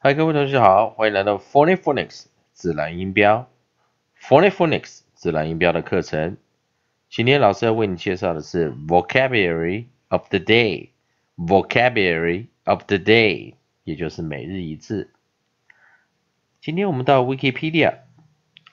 嗨，各位同学好，欢迎来到 Phonics 自然音标 Phonics 自然音标的课程。今天老师要为你介绍的是 Vocabulary of the Day，Vocabulary of the Day，也就是每日一字。今天我们到 Wikipedia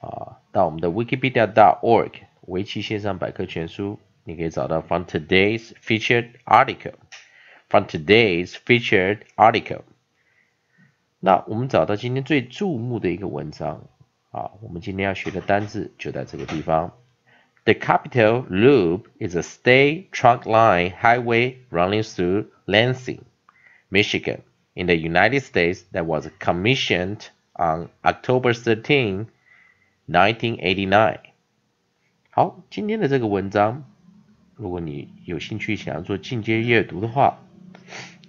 啊，到我们的 Wikipedia.org 围棋线上百科全书，你可以找到 From today's featured article，From today's featured article。 那我们找到今天最注目的一个文章啊，我们今天要学的单字就在这个地方。The Capitol Loop is a state trunk line highway running through Lansing, Michigan, in the United States that was commissioned on October 13, 1989. 好，今天的这个文章，如果你有兴趣想要做进阶阅读的话，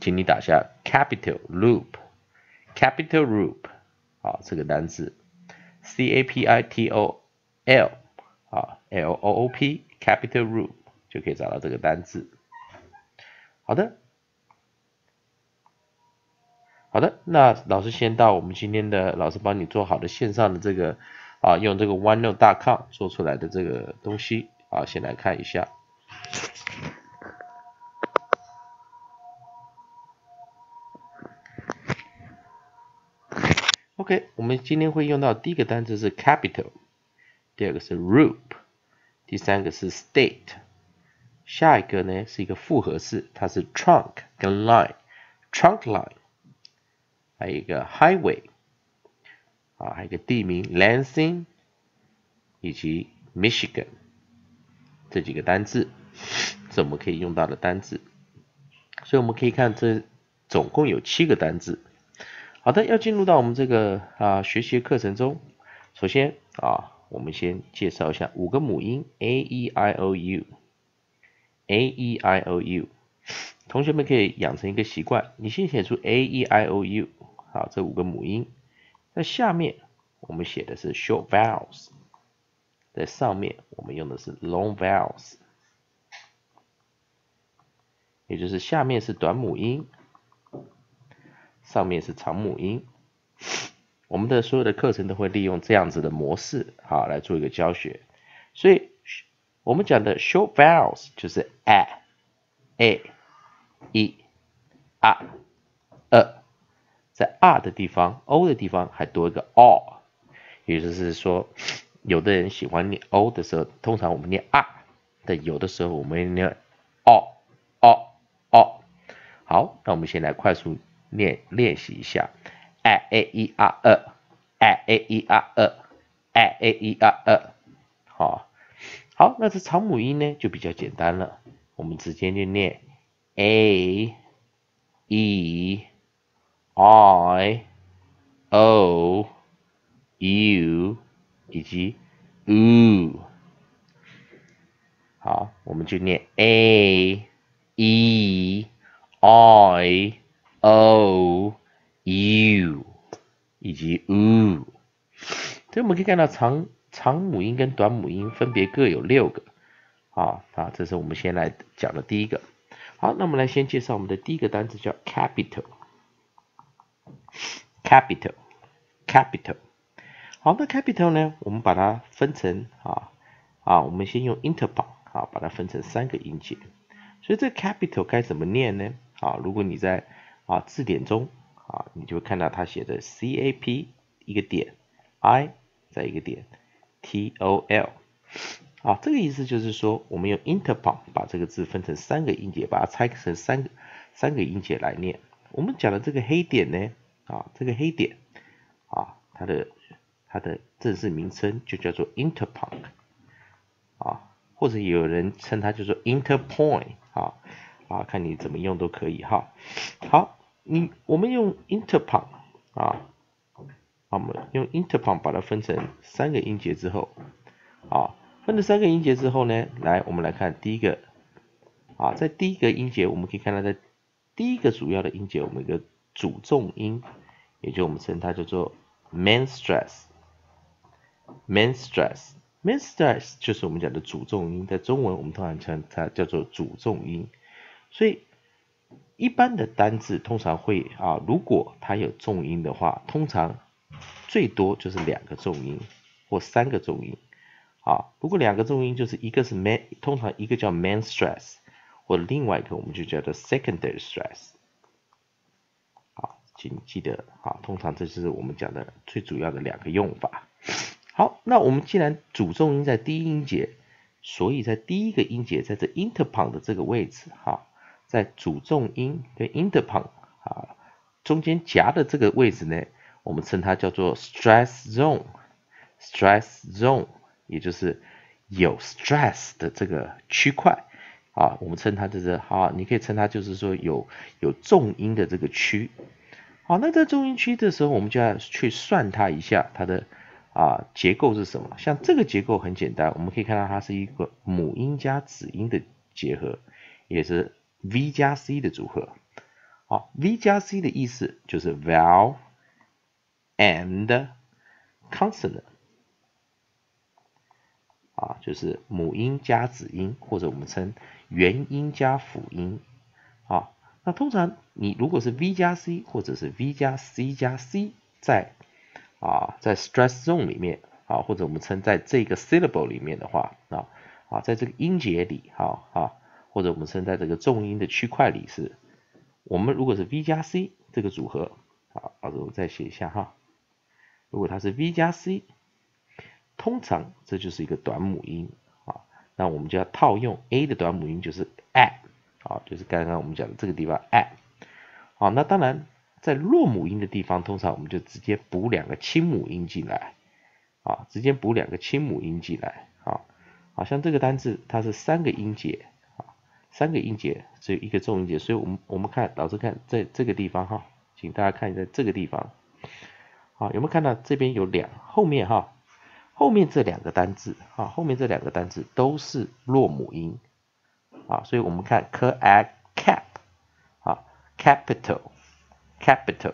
请你打下 Capitol Loop。 Capital Loop 啊，这个单词 C A P I T O L 啊 L O O P Capital Loop 就可以找到这个单词。好的，好的，那老师先到我们今天的老师帮你做好的线上的这个啊，用这个 OneNote.com 做出来的这个东西啊，先来看一下。OK，我们今天会用到第一个单词是 capital，第二个是 loop，第三个是 state，下一个呢是一个复合式，它是 trunk 跟 line，trunk line，还有一个 highway，啊，还有一个地名 Lansing，以及 Michigan 这几个单字是我们可以用到的单字，所以我们可以看这总共有七个单字。好的，要进入到我们这个啊学习课程中，首先啊，我们先介绍一下五个母音 a e i o u，a e i o u，同学们可以养成一个习惯，你先写出 a e i o u，好，这五个母音，在下面我们写的是 short vowels，在上面我们用的是 long vowels，也就是下面是短母音。上面是长母音，我们的所有的课程都会利用这样子的模式，好来做一个教学。所以，我们讲的 short vowels 就是 a、a、e、r、e，在 r 的地方，o 的地方还多一个 o，也就是说，有的人喜欢念 o 的时候，通常我们念 r 但，有的时候我们念 o、o、o。好，那我们先来快速。练练习一下，a a e r e，a a e r e，a a e r e，好，好，那这长母音呢就比较简单了，我们直接就念 a e i o u 以及 u，好，我们就念 a e i。O u 以及 u，所以我们可以看到长长母音跟短母音分别各有六个。好，啊，这是我们先来讲的第一个。好，那我们来先介绍我们的第一个单词叫 capital，capital，capital。好，那 capital 呢，我们把它分成啊啊，我们先用 interpunct 啊，把它分成三个音节。所以这 capital 该怎么念呢？啊，如果你在啊，字典中啊，你就会看到它写的 C A P 一个点 I 再一个点 T O L 啊，这个意思就是说，我们用 interpon 把这个字分成三个音节，把它拆成三个三个音节来念。我们讲的这个黑点呢，啊，这个黑点啊，它的它的正式名称就叫做 interpon 啊，或者有人称它叫做 interpoint 啊啊，看你怎么用都可以哈。好。你我们用 interpunct 啊，我们用 interpon 把它分成三个音节之后，啊，分成三个音节之后呢，来我们来看第一个，啊，在第一个音节我们可以看到在第一个主要的音节，我们一个主重音，也就我们称它叫做 main stress，main stress，main stress 就是我们讲的主重音，在中文我们通常称它叫做主重音，所以一般的单字通常会啊，如果它有重音的话，通常最多就是两个重音或三个重音。啊，如果两个重音就是一个是 man，通常一个叫 main stress，或者另外一个我们就叫做 secondary stress。好，请记得啊，通常这是我们讲的最主要的两个用法。好，那我们既然主重音在低音节，所以在第一个音节在这 interpon 的这个位置，哈。在主重音跟 interpunct 啊中间夹的这个位置呢，我们称它叫做 stress zone，stress zone，也就是有 stress 的这个区块啊，我们称它就是好，你可以称它就是说有有重音的这个区。好，那在重音区的时候，我们就要去算它一下它的啊结构是什么。像这个结构很简单，我们可以看到它是一个母音加子音的结合，也是。V 加 C 的组合，好，V 加 C 的意思就是 vowel and consonant，啊，就是母音加子音，或者我们称元音加辅音，啊，那通常你如果是 V 加 C 或者是 V 加 C 加 C，在啊在 stress zone 里面，啊，或者我们称在这个 syllable 里面的话，啊啊，在这个音节里，哈啊。或者我们称在这个重音的区块里是，我们如果是 V 加 C 这个组合，好，到时候再写一下哈。如果它是 V 加 C，通常这就是一个短母音啊，那我们就要套用 A 的短母音就是 a，好，就是刚刚我们讲的这个地方 a。好，那当然在弱母音的地方，通常我们就直接补两个轻母音进来，啊，直接补两个轻母音进来，啊，好像这个单字它是三个音节。三个音节只有一个重音节，所以我们我们看老师看在这个地方哈，请大家看一下这个地方，好有没有看到这边有两后面哈，后面这两个单字啊，后面这两个单字都是弱母音。啊，所以我们看 c a cap 啊 capital capital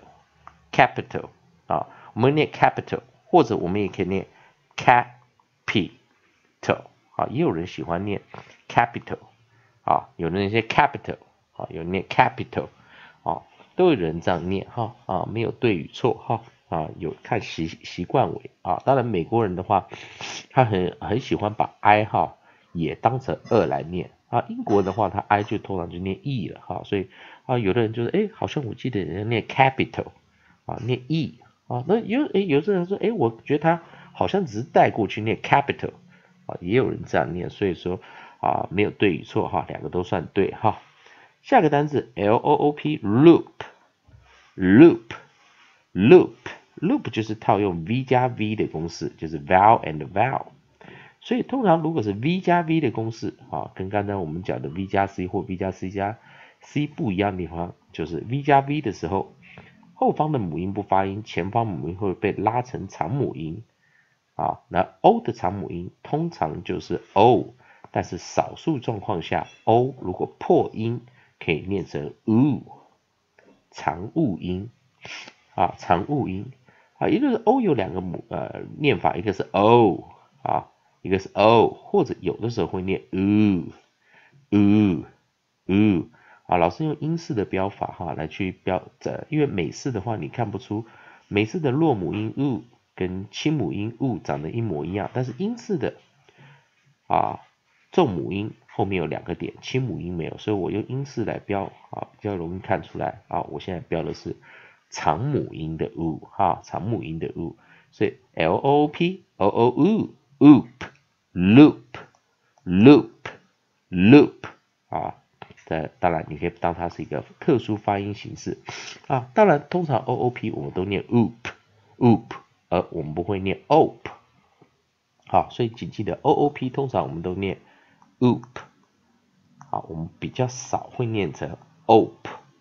capital 啊，我们念 capital 或者我们也可以念 capital 啊，也有人喜欢念 capital。啊，有的那些 capital 啊，有念 capital 啊，都有人这样念哈啊，没有对与错哈啊，有看习习惯为啊。当然美国人的话，他很很喜欢把 i 哈也当成二来念啊。英国的话，他 i 就通常就念 e 了哈，所以啊，有的人就是哎，好像我记得人家念 capital 啊，念 e 啊，那有哎，有的人说哎，我觉得他好像只是带过去念 capital 啊，也有人这样念，所以说。啊，没有对与错哈，两个都算对哈。下个单词 L O O P loop loop loop loop 就是套用 V 加 V 的公式，就是 vowel and vowel。所以通常如果是 V 加 V 的公式啊，跟刚才我们讲的 V 加 C 或 V 加 C 加 C 不一样的地方，就是 V 加 V 的时候，后方的母音不发音，前方母音会被拉成长母音啊。那 O 的长母音通常就是 O。但是少数状况下，o 如果破音，可以念成 u，长物音。啊，长物音。啊，也就是 o 有两个母呃念法，一个是 o 啊，一个是 o，或者有的时候会念 u，u，u 啊，老师用英式的标法哈来去标的，因为美式的话你看不出美式的弱母音 u 跟轻母音 u 长得一模一样，但是英式的啊。重母音后面有两个点，轻母音没有，所以我用音式来标啊，比较容易看出来啊。我现在标的是长母音的 u 哈，长母音的 u，所以 l o o p o o u oop loop loop loop 啊，这当然你可以当它是一个特殊发音形式啊。当然，通常 o o p 我们都念 oop oop，而我们不会念 op。好，所以请记得 o o p 通常我们都念。oop，好，我们比较少会念成 op，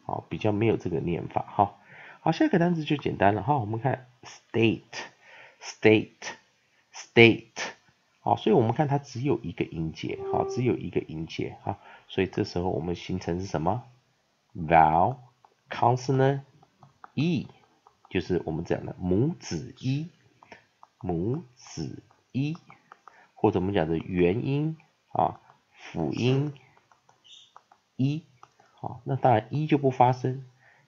好，比较没有这个念法哈。好，下一个单词就简单了哈，我们看 state，state，state，好，所以我们看它只有一个音节，好，只有一个音节哈，所以这时候我们形成是什么？vowel consonant e，就是我们讲的母子一，母子一，或者我们讲的元音啊。辅音一，好，那当然一就不发声，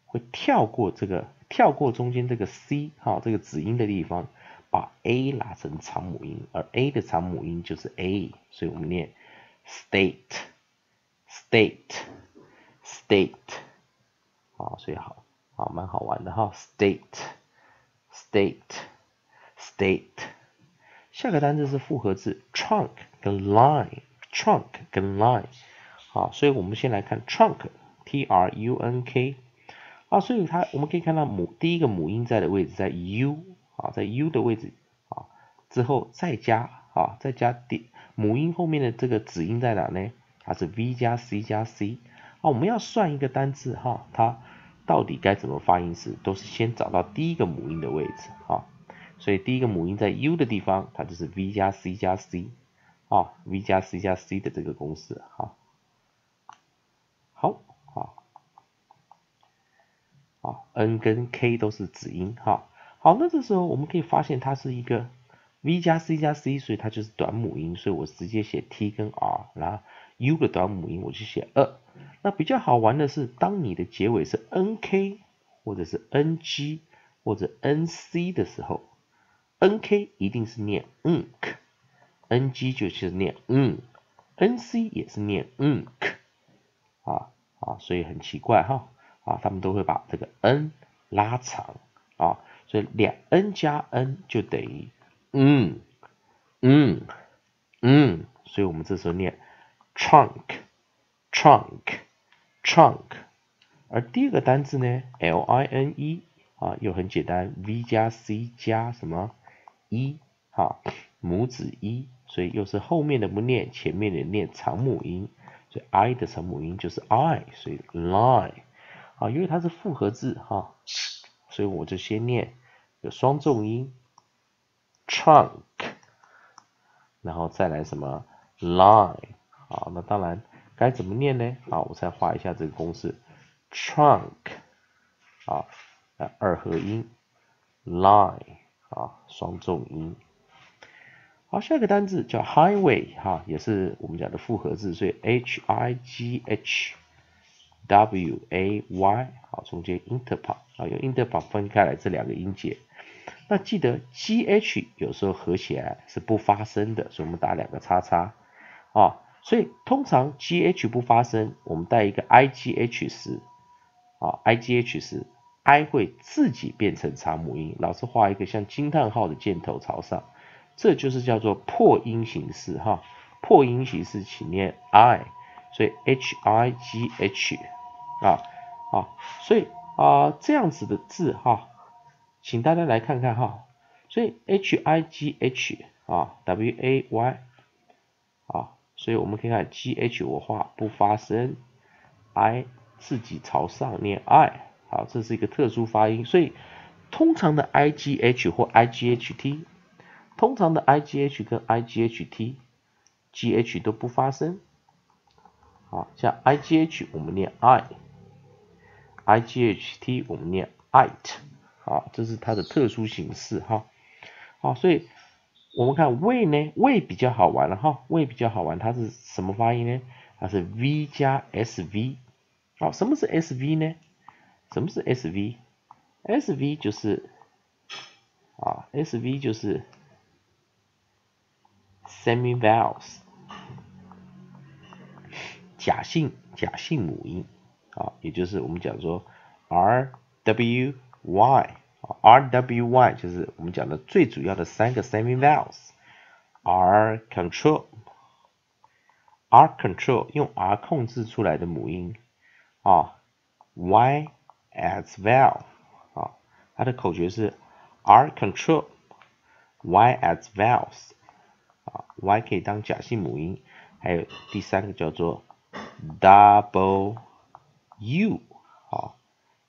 会跳过这个，跳过中间这个 c，哈，这个子音的地方，把 a 拉成长母音，而 a 的长母音就是 a，所以我们念 state，state，state，好，所以好，好，蛮好玩的哈，state，state，state。下个单词是复合字 trunk 跟 line Trunk 跟 line，好，所以我们先来看 trunk。T R U N K 啊，所以它我们可以看到母第一个母音在的位置在 U 啊，在 U 的位置啊，之后再加啊，再加第母音后面的这个子音在哪呢？它是 V 加 C 加 C 啊，我们要算一个单字哈，它到底该怎么发音时，都是先找到第一个母音的位置啊，所以第一个母音在 U 的地方，它就是 V 加 C 加 C 啊，V 加 C 加 C 的这个公式哈。好，好，好，N 跟 K 都是子音，哈，好，那这时候我们可以发现它是一个 V 加 C 加 C，所以它就是短母音，所以我直接写 T 跟 R，然后 U 的短母音我就写二。那比较好玩的是，当你的结尾是 NK 或者是 NG 或者 NC 的时候，NK 一定是念 nk ng 就是念嗯，NC 也是念 NK，啊啊，所以很奇怪哈。啊，他们都会把这个 n 拉长啊，所以两 n 加 n 就等于嗯嗯嗯，所以我们这时候念 trunk trunk trunk，而第二个单字呢 l i n e 啊，又很简单，v 加 c 加什么 e 啊，母子 e，所以又是后面的不念，前面的念长母音，所以 i 的长母音就是 i，所以 line。啊，因为它是复合字哈，所以我就先念有双重音，trunk，然后再来什么 line，好，那当然该怎么念呢？好，我再画一下这个公式，trunk，啊，二合音，line，啊，双重音。好，下一个单字叫 highway，哈，也是我们讲的复合字，所以 h i g h。W A Y 好，中间 interpop 啊，用 interpop 分开来这两个音节。那记得 G H 有时候合起来是不发声的，所以我们打两个叉叉啊。所以通常 G H 不发声，我们带一个 I G H 时啊，I G H 时 I 会自己变成长母音。老师画一个像惊叹号的箭头朝上，这就是叫做破音形式哈。破音形式，请念 I，所以 H I G H。啊啊，所以啊这样子的字哈，请大家来看看哈。所以 h i g h 啊 w a y 啊，所以我们可以看 g h 我画不发声，i 自己朝上念 i，好，这是一个特殊发音。所以通常的 i g h 或 i g h t，通常的 i g h 跟 i g h t，g h 都不发声。好，像 i g h 我们念 i。i g h t 我们念 it，好，这是它的特殊形式哈，好，所以我们看 way 呢，way 比较好玩了哈，way 比较好玩，它是什么发音呢？它是 v 加 s v，好，什么是 s v 呢？什么是 s v？s v 就是啊，s v 就是 semi vowels，假性假性母音。啊，也就是我们讲说，R W Y 啊，R W Y 就是我们讲的最主要的三个 semi vowels，R control，R control 用 R 控制出来的母音啊，Y as well 啊，它的口诀是 R control，Y as vowels 啊，Y 可以当假性母音，还有第三个叫做 double。U 好，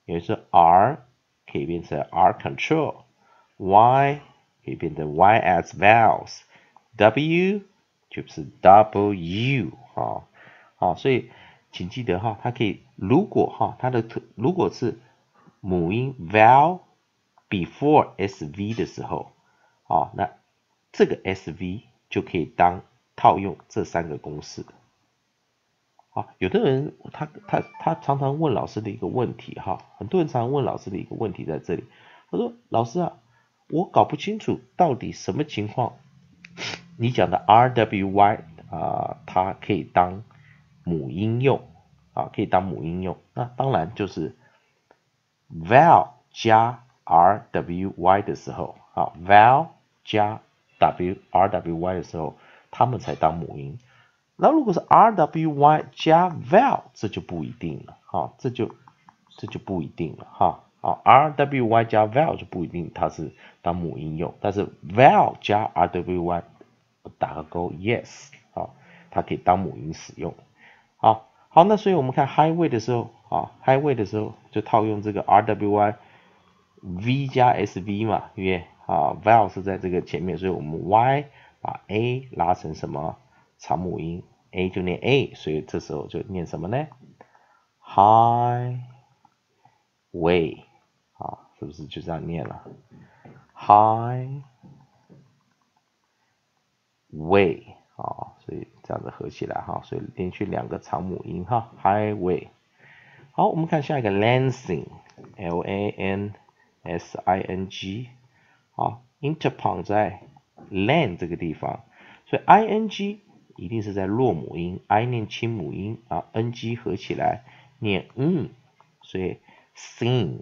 也是 R 可以变成 R control，Y 可以变成 Y as vowels，W 就是 W 好，好，所以请记得哈，它可以如果哈它的特如果是母音 vowel before S V 的时候，啊，那这个 S V 就可以当套用这三个公式。啊，有的人他他他常常问老师的一个问题哈，很多人常常问老师的一个问题在这里，他说老师啊，我搞不清楚到底什么情况，你讲的 R W Y 啊，它可以当母音用啊，可以当母音用，那当然就是 vowel 加 R W Y 的时候啊，vowel 加 W R W Y 的时候，他们才当母音。那如果是 R W Y 加 vowel，这就不一定了，哈，这就这就不一定了，哈，啊，R W Y 加 vowel 就不一定它是当母音用，但是 vowel 加 R W Y 打个勾，yes，啊，它可以当母音使用，好，好，那所以我们看 highway 的时候，啊，highway 的时候就套用这个 R W Y V 加 S V 嘛，因为啊 vowel 是在这个前面，所以我们 Y 把 A 拉成什么？长母音 a 就念 a，所以这时候就念什么呢？Highway 啊，是不是就这样念了？Highway 啊，所以这样子合起来哈，所以连续两个长母音哈，Highway。好，我们看下一个 Lansing，L A N S I N G，啊，interpon 在 land 这个地方，所以 I N G。一定是在弱母音，i 念清母音啊，ng 合起来念嗯，所以 sing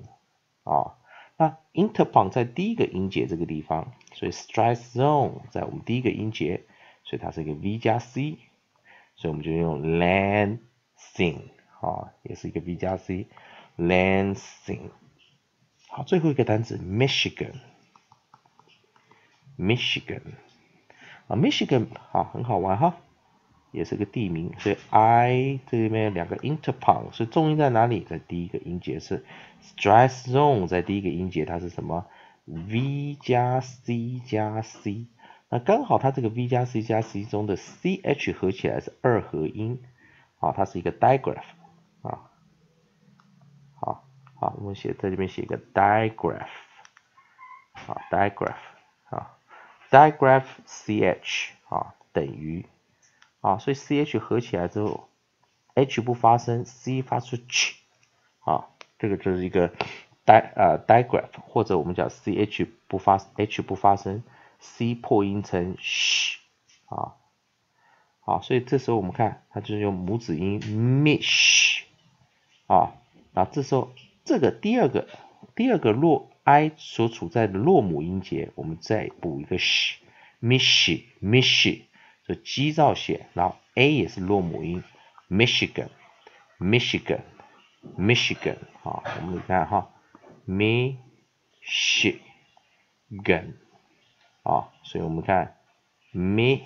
啊，那 interpon 在第一个音节这个地方，所以 stress zone 在我们第一个音节，所以它是一个 v 加 c，所以我们就用 lansing 啊，也是一个 v 加 c，lansing。好，最后一个单词 Michigan Michigan。啊，Michigan 啊，很好玩哈，也是个地名，所以 I 这里面两个 interpon，所以重音在哪里？在第一个音节是 stress zone，在第一个音节它是什么？V 加 C 加 C，那刚好它这个 V 加 C 加 C 中的 CH 合起来是二合音，啊，它是一个 digraph，啊，好，好，我们写在这边写一个 digraph，啊，digraph。Digraph ch 啊等于啊，所以 ch 合起来之后，h 不发声，c 发出 ch 啊，这个就是一个 di 呃 digraph，或者我们讲 ch 不发 h 不发声，c 破音成 sh 啊，好，所以这时候我们看它就是用母子音 mish 啊，那这时候这个第二个第二个弱。I 所处在的落母音节，我们再补一个 sh，michi，michi，这 g 造写，然后 a 也是落母音，Michigan，Michigan，Michigan，好，我们看哈，Michigan，啊，所以我们看 mi，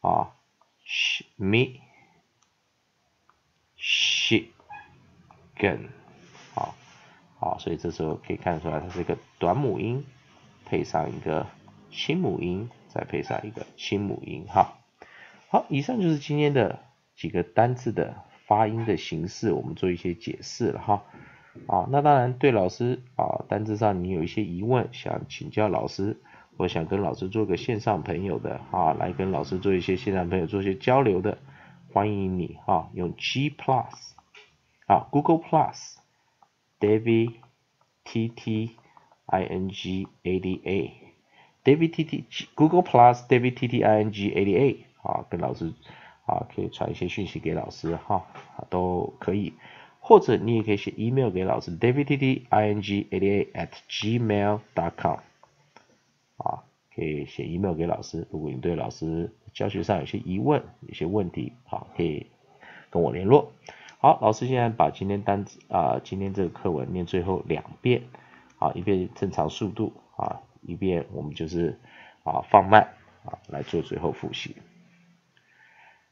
啊，mi，shi，gan。好，所以这时候可以看出来，它是一个短母音，配上一个清母音，再配上一个清母音，哈。好，以上就是今天的几个单字的发音的形式，我们做一些解释了，哈。啊，那当然对老师啊，单字上你有一些疑问，想请教老师，或想跟老师做个线上朋友的，啊，来跟老师做一些线上朋友做一些交流的，欢迎你，哈，用 G Plus，啊，Google Plus。David T T I N G A D A，David T T Google Plus David T T I N G A D A，啊，跟老师啊可以传一些讯息给老师哈，都可以，或者你也可以写 email 给老师，David T T I N G A D A at gmail dot com，啊，可以写 email 给老师，如果你对老师教学上有些疑问、有些问题，好，可以跟我联络。好，老师现在把今天单词啊，今天这个课文念最后两遍，啊，一遍正常速度啊，一遍我们就是啊放慢啊来做最后复习。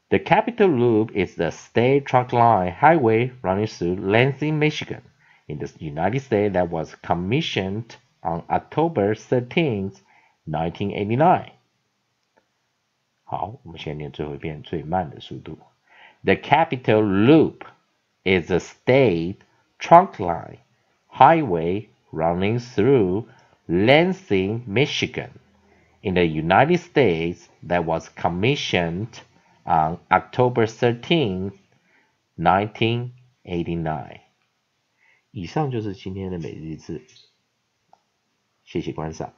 The Capitol Loop is the state trunk line highway running through Lansing, Michigan, in the United States that was commissioned on October 13, 1989. 好，我们先念最后一遍最慢的速度。The Capitol Loop is a state trunk line highway running through Lansing, Michigan, in the United States that was commissioned on October 13th, 1989. 以上就是今天的每日一字，谢谢观赏。